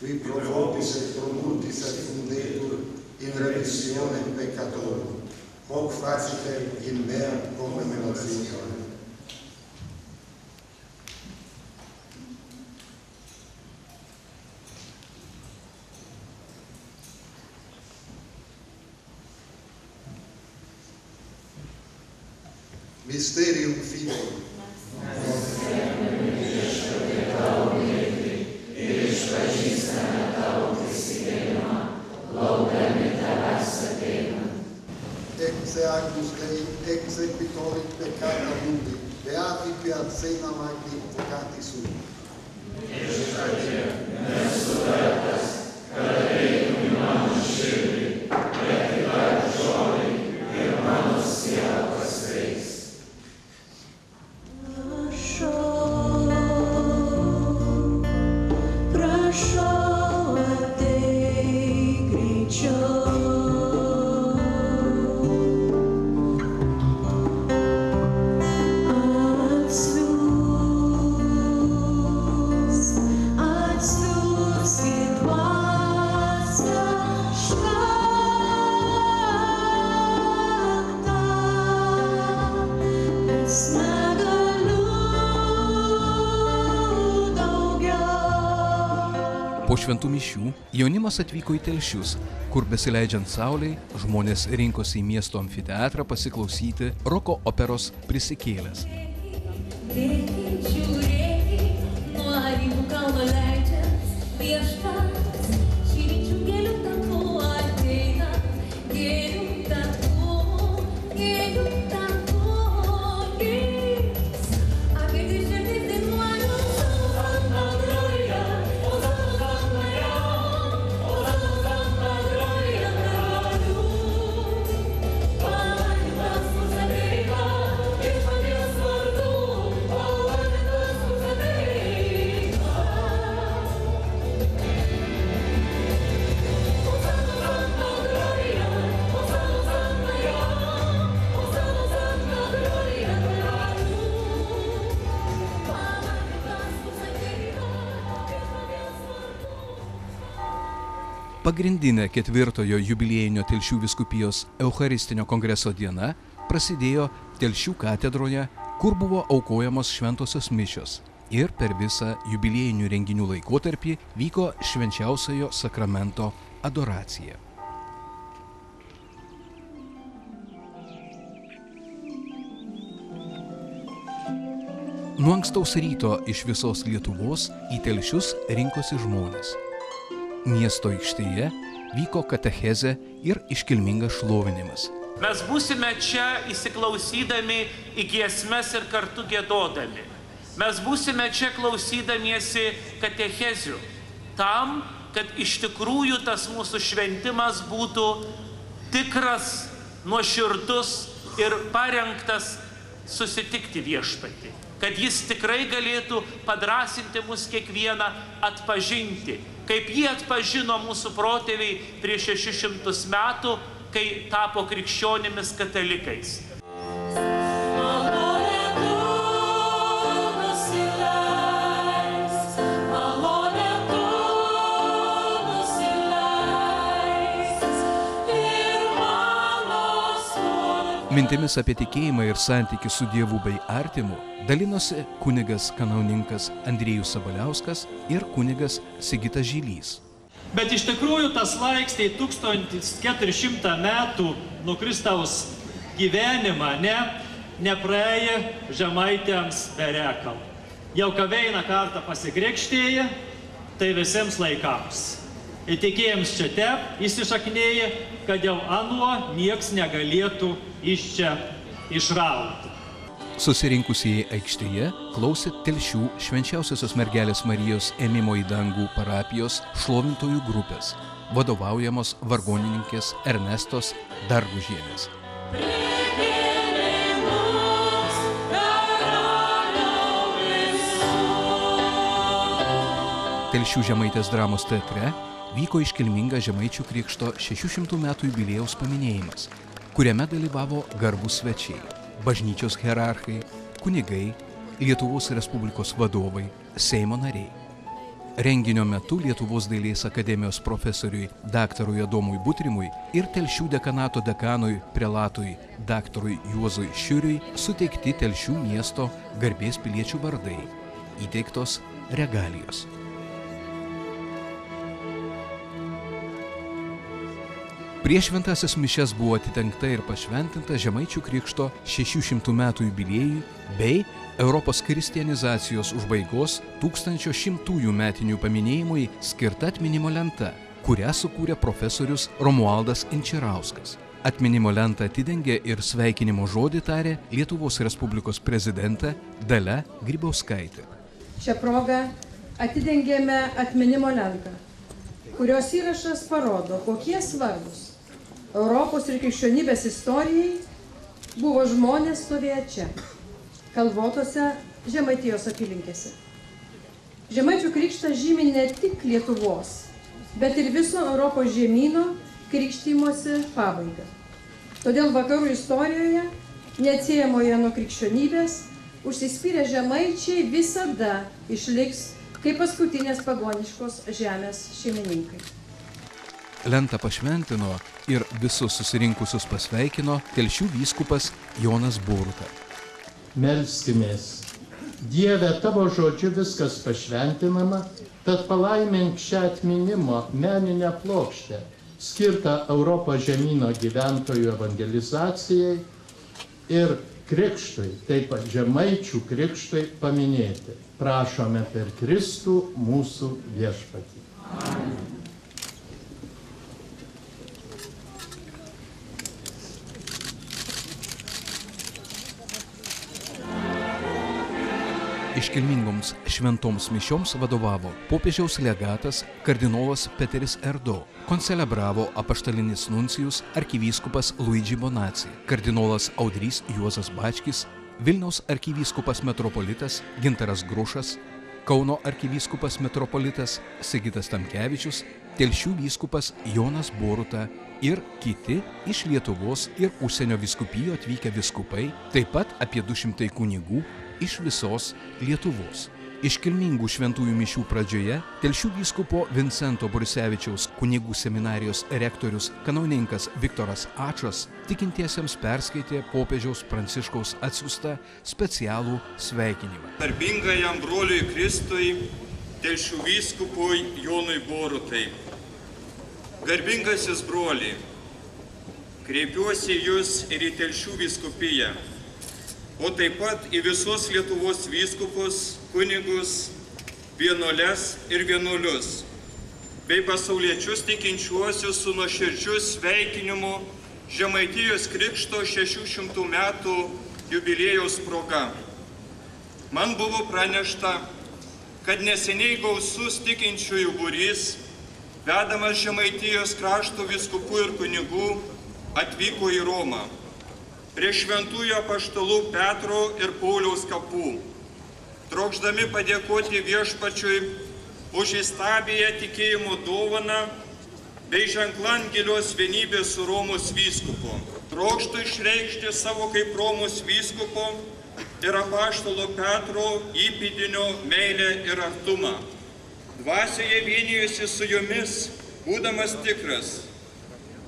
Speaker 10: qui provocis et promultis et fundetur in remissionem peccatorum, hoc facite in mea
Speaker 18: commemorationem. mistério um
Speaker 1: filho. Šventų mišių jaunimas atvyko į telšius, kur besileidžiant saulei žmonės rinkosi į miesto amfiteatrą pasiklausyti roko operos prisikėlęs.
Speaker 18: Kalno leidžias viešpats,
Speaker 1: Pagrindinė ketvirtojo jubiliejinio Telšių viskupijos Eucharistinio kongreso diena prasidėjo Telšių katedroje, kur buvo aukojamos šventosios mišios. Ir per visą jubiliejinių renginių laikotarpį vyko švenčiausiojo sakramento adoracija. Nuo ankstaus ryto iš visos Lietuvos į telšius rinkosi žmonės. Miesto aikštėje vyko katechezė ir iškilmingas šlovinimas.
Speaker 24: Mes būsime čia įsiklausydami į giesmes ir kartu gėdodami. Mes būsime čia klausydamiesi katechezių. Tam, kad iš tikrųjų tas mūsų šventimas būtų tikras, nuoširdus ir parengtas susitikti viešpatį. Kad jis tikrai galėtų padrasinti mus kiekvieną atpažinti, kaip jį atpažino mūsų protėviai prieš 600 metų, kai tapo krikščionimis katalikais.
Speaker 1: Mintimis apie tikėjimą ir santykių su Dievu bei artimu dalinosi kunigas kanauninkas Andriejus Sabaliauskas ir kunigas Sigitas Žylys.
Speaker 25: Bet iš tikrųjų tas laiks tai 1400 metų nuo Kristaus gyvenimą, ne, nepraėjo žemaitėms berekal. Jau kaveina kartą pasikrikštėję, tai visiems laikams. Ir tikėjams čia te įsišaknėja, kad jau anuo nieks negalėtų iš čia išrauti.
Speaker 1: Susirinkusieji aikštėje klausė telšių švenčiausiosios mergelės Marijos ėmimo į dangų parapijos šlovintojų grupės, vadovaujamos vargonininkės Ernestos Dargužienės. Telšių žemaitės dramos teatre vyko iškilminga žemaičių krikšto 600 metų jubiliejaus paminėjimas, kuriame dalyvavo garbus svečiai - bažnyčios hierarchai, kunigai, Lietuvos Respublikos vadovai, Seimo nariai. Renginio metu Lietuvos dailės akademijos profesoriui daktarui Adomui Butrimui ir Telšių dekanato dekanui prelatui daktarui Juozui Šiuriui suteikti Telšių miesto garbės piliečių vardai, įteiktos regalijos. Prieš šventasis mišes buvo atitenkta ir pašventinta Žemaičių krikšto 600 metų jubiliejui bei Europos kristianizacijos užbaigos 1100 metinių paminėjimui skirta atminimo lenta, kurią sukūrė profesorius Romualdas Inčirauskas. Atminimo lentą atidengė ir sveikinimo žodį tarė Lietuvos Respublikos prezidentė Dalia Grybauskaitė.
Speaker 26: Šią progą atidengėme atminimo lentą, kurios įrašas parodo, kokie svarbus Europos ir krikščionybės istorijai buvo žmonės stovėję čia, kalvotose Žemaitijos apylinkėse. Žemaičių krikštas žymi ne tik Lietuvos, bet ir viso Europos žemynų krikštymosi pabaigą. Todėl vakarų istorijoje, neatsiejamoje nuo krikščionybės, užsispyrę žemaičiai visada išliks kaip paskutinės pagoniškos žemės šeimininkai.
Speaker 1: Lentą pašventino ir visus susirinkusius pasveikino telšių vyskupas Jonas Boruta.
Speaker 21: Melskimės. Dieve, tavo žodžiu viskas pašventinama, tad palaimink šią atminimo meninę plokštę, skirtą Europos žemynų gyventojų evangelizacijai ir krikštui, taip pat žemaičių krikštui paminėti. Prašome per Kristų mūsų viešpatį. Amen.
Speaker 1: Iškilmingoms šventoms mišioms vadovavo popiežiaus legatas kardinolas Peteris Erdo, koncelebravo apaštalinis nuncijus arkivyskupas Luigi Bonaci, kardinolas Audrys Juozas Bačkis, Vilniaus arkivyskupas metropolitas Gintaras Grušas, Kauno arkivyskupas metropolitas Sigitas Tamkevičius, Telšių vyskupas Jonas Boruta ir kiti iš Lietuvos ir užsienio viskupijų atvykę viskupai, taip pat apie 200 kunigų iš visos Lietuvos. Iškilmingų šventųjų mišių pradžioje Telšių vyskupo Vincento Borisevičiaus kunigų seminarijos rektorius kanauninkas Viktoras Ačas tikintiesiems perskaitė popiežiaus Pranciškaus atsiųstą specialų sveikinimą.
Speaker 17: Garbingajam broliui Kristui, Telšių vyskupui Jonui Borutai. Garbingasis broli, kreipiuosi jūs ir į Telšių vyskupiją o taip pat į visus Lietuvos vyskupus, kunigus, vienoles ir vienuolius, bei pasauliečius tikinčiuosius su nuoširdžiu sveikinimu Žemaitijos Krikšto 600 metų jubilėjaus proga. Man buvo pranešta, kad neseniai gausus tikinčiųjų būrys, vedamas Žemaitijos krašto viskupų ir kunigų, atvyko į Romą prie šventųjų apaštalų Petro ir Pauliaus kapų, trokšdami padėkoti viešpačiui už įstabėję tikėjimo dovaną bei ženklan gilios vienybės su Romos vyskupu. Trokštų išreikšti savo kaip Romos vyskupo ir apaštalo Petro įpėdinio meilę ir artumą. Dvasioje vienijosi su jumis, būdamas tikras,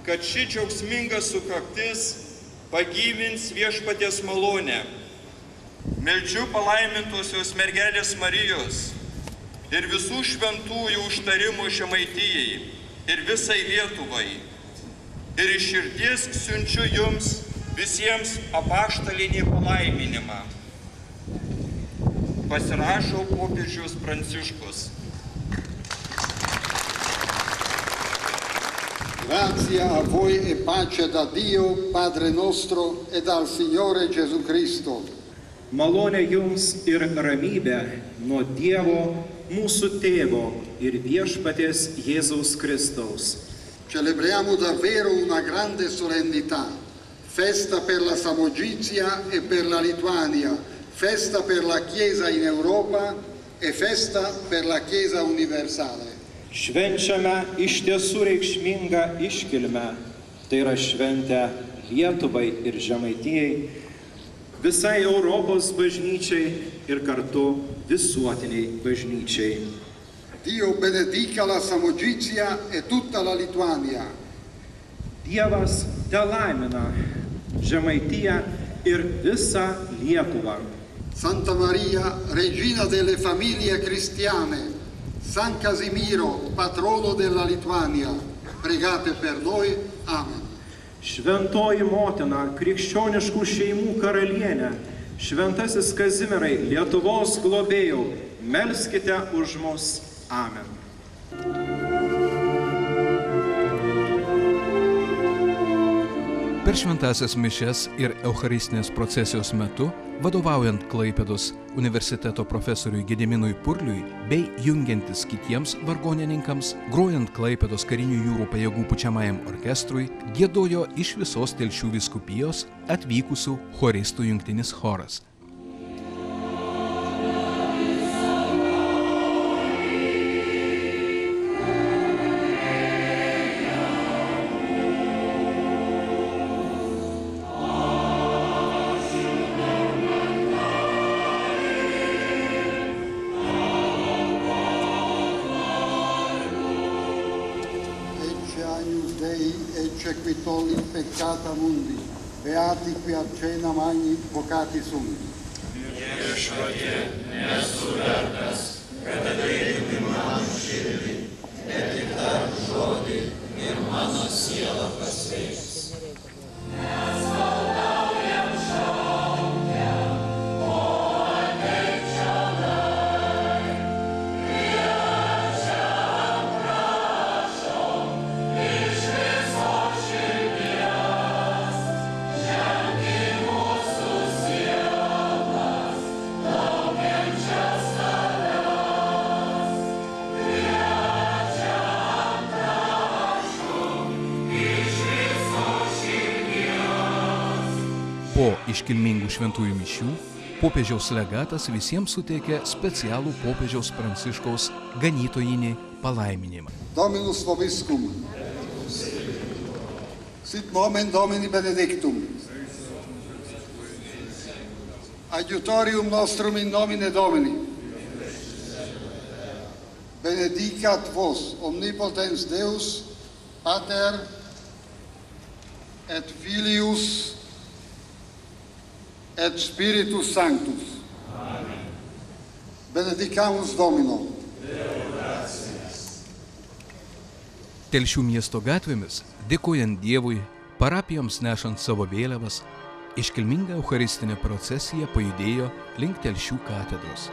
Speaker 17: kad ši džiaugsminga sukaktis pagyvins viešpatės malonę. Meldžiu palaimintosios mergelės Marijos ir visų šventųjų užtarimų žemaitijai ir visai Lietuvai. Ir iš širdies siunčiu jums visiems apaštalinį palaiminimą. Pasirašo popiežius Pranciškus.
Speaker 10: Grazie a voi e pace da Dio, Padre nostro, e dal Signore Gesù Cristo.
Speaker 27: Malonė jums ir ramybė nuo Dievo, mūsų tėvo ir viešpaties Jėzaus Kristaus.
Speaker 10: Celebriamo davvero una grande solennità, festa per la Samogizia e per la Lituania, festa per la Chiesa in Europa e festa per la Chiesa universale.
Speaker 27: Švenčiame iš tiesų reikšmingą iškilmę, tai yra šventę Lietuvai ir Žemaitijai, visai Europos bažnyčiai ir kartu visuotiniai bažnyčiai.
Speaker 10: Dio benedica la Samogizia e tutta la Lituania.
Speaker 27: Dievas te laimina Žemaitiją ir visą Lietuvą.
Speaker 10: Santa Maria, regina delle famiglie cristiane, San Casimiro, patrono della Lituania, pregate per noi. Amen.
Speaker 27: Šventoji motina, krikščioniškų šeimų karalienė, šventasis Kazimirai, Lietuvos globėjau, melskite už mus. Amen.
Speaker 1: Per šventasias mišes ir Eucharistinės procesijos metu, vadovaujant Klaipėdos universiteto profesoriui Gediminui Purliui bei jungiantis kitiems vargonininkams, grojant Klaipėdos karinių jūrų pajėgų pučiamajam orkestrui, gėdojo iš visos telšių viskupijos atvykusių choristų jungtinis choras.
Speaker 10: Ecce qui tollit peccata mundi, beati qui a cena magni vocati sunt.
Speaker 16: Viešpatie, nesu vertas, kad ateitum
Speaker 1: iškilmingų šventųjų mišių popiežiaus legatas visiems suteikė specialų popiežiaus pranciškaus ganytojinį palaiminimą.
Speaker 10: Dominus vobiscum. Sit nomen Domini benedictum. Aiutorium nostrum in nomine Domini. Benedicat vos omnipotens Deus, Pater et Filius et Spiritus Sanctus. Benedicamus Domino.
Speaker 1: Telšių miesto gatvėmis, dėkojant Dievui, parapijoms nešant savo vėliavas, iškilminga Eucharistinė procesija pajudėjo link Telšių katedros.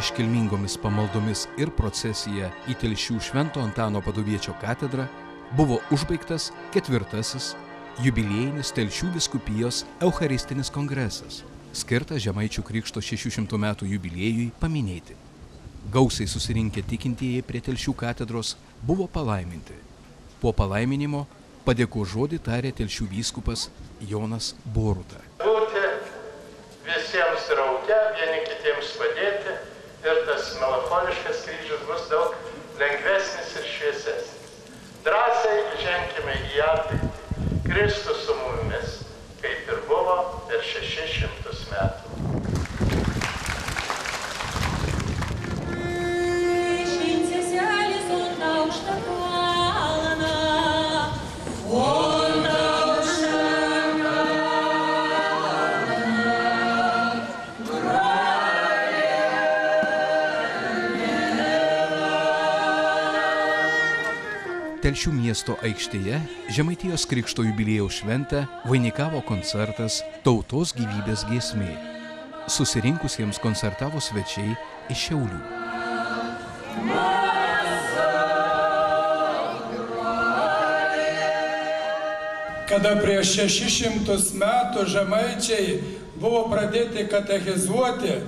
Speaker 1: Iškilmingomis pamaldomis ir procesija į Telšių Švento Antano Paduviečio katedrą buvo užbaigtas ketvirtasis jubiliejinis Telšių viskupijos Eucharistinis kongresas, skirtas Žemaičių Krikšto 600 metų jubiliejui paminėti. Gausiai susirinkę tikintieji prie Telšių katedros buvo palaiminti. Po palaiminimo padėko žodį tarė Telšių vyskupas Jonas Boruta.
Speaker 21: Būti visiems drauge, vieni kitiems padėti ir tas melancholiškas kryžius
Speaker 1: Telšių miesto aikštėje Žemaitijos Krikšto jubiliejaus šventę vainikavo koncertas Tautos gyvybės giesmė. Susirinkusiems koncertavo svečiai iš Šiaulių.
Speaker 28: kada prieš 600 metų žemaičiai buvo pradėti katechizuoti,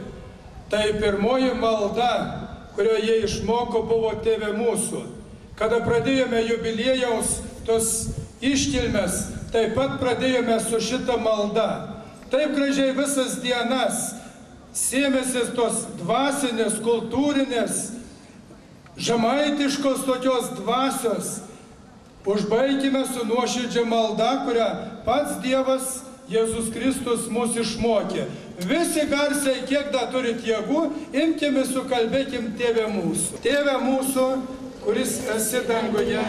Speaker 28: tai pirmoji malda, kurio jie išmoko, buvo Tėvė mūsų. Kada pradėjome jubiliejaus tos iškilmes, taip pat pradėjome su šitą maldą. Taip gražiai visas dienas sėmėsi tos dvasinės, kultūrinės, žemaitiškos tokios dvasios. Užbaigime su nuoširdžia malda, kurią pats Dievas Jėzus Kristus mus išmokė. Visi garsiai, kiek dar turit jėgų, imkime sukalbėkim Tėvę mūsų. Tėvę mūsų, kuris esi danguje,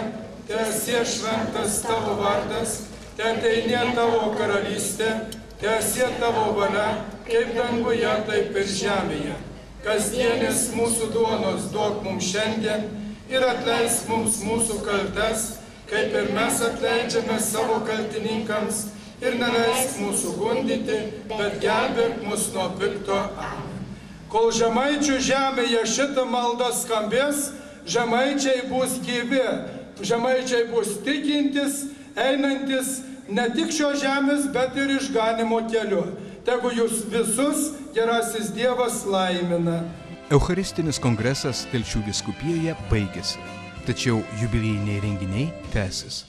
Speaker 28: te esi šventas tavo vardas, te ateinė tavo karalystė, te esi tavo valia, kaip danguje, taip ir žemėje. Kasdienis mūsų duonos duok mums šiandien ir atleisk mums mūsų kaltes, kaip ir mes atleidžiame savo kaltininkams ir neleisk mūsų gundyti, bet gelbėk mus nuo pikto. Amen. Kol žemaičių žemėje šitą maldą skambės, žemaičiai bus gyvi, žemaičiai bus tikintis, einantis ne tik šio žemės, bet ir išganimo keliu. Tegu jūs visus gerasis Dievas laimina.
Speaker 1: Eucharistinis kongresas Telšių viskupijoje baigėsi, tačiau jubiliejiniai renginiai tęsis.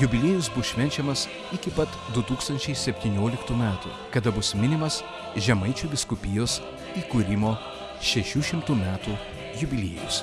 Speaker 1: Jubiliejus bus švenčiamas iki pat 2017 metų, kada bus minimas Žemaičių viskupijos įkūrimo 600 metų jubiliejus.